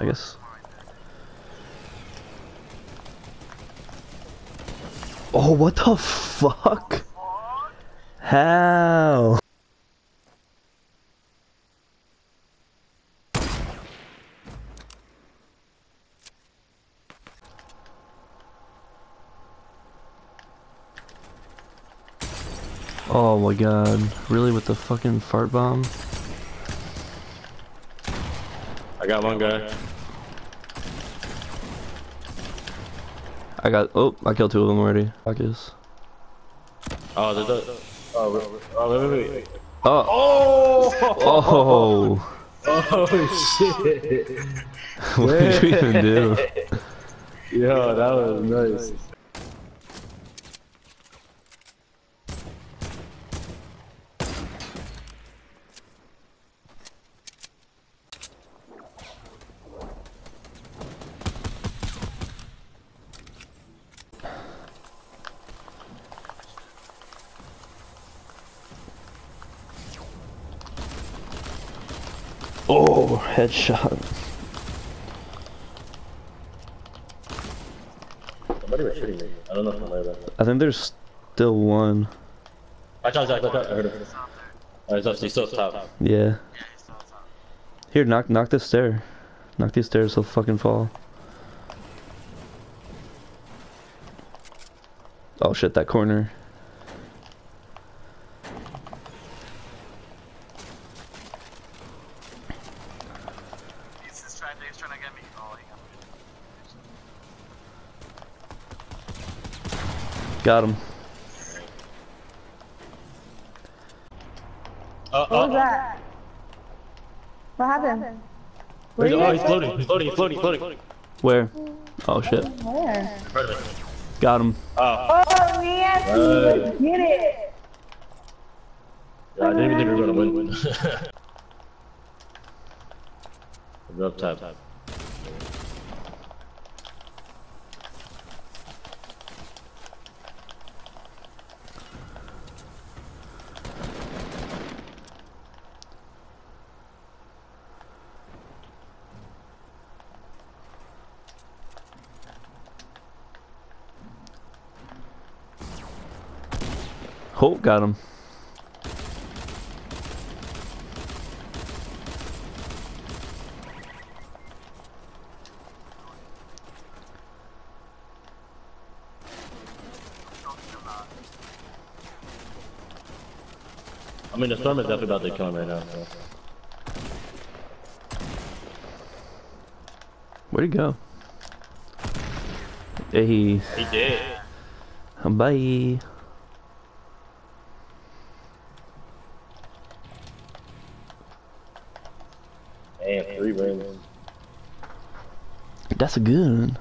I guess. Oh, what the fuck? How? Oh my god. Really with the fucking fart bomb? I got one guy. I got oh, I killed two of them already. Fuck is. Oh, there's a. Oh, wait, oh, wait, wait, wait. Oh! Oh! Oh! Oh, shit! what did you even do? Yo, that was nice. Oh, headshot. Somebody was shooting me. I don't know if I'm there. I think there's still one. Watch out, out, watch out. I heard him. Alright, so he's still top. Yeah. Here, knock knock this stair. Knock these stairs, he'll fucking fall. Oh shit, that corner. He's trying to, he's trying to get me. Oh, he got me. Got him. Uh, What was uh, that? What happened? Where's, you oh, he's floating, he's floating, he's floating, floating. Where? Oh shit. Where? Heard of it. Got him. Oh, Oh, Nancy, let's get it. yeah, I didn't even think we were gonna win. We're up top. Oh, got him. I mean, the storm is definitely about to kill him right now. So. Where'd he go? Hey, He did. bye. Damn, three wins. That's a good one.